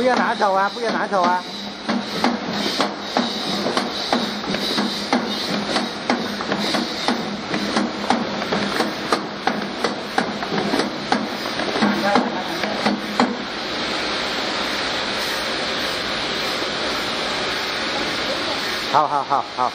不要拿走啊不要拿走啊。好好好好。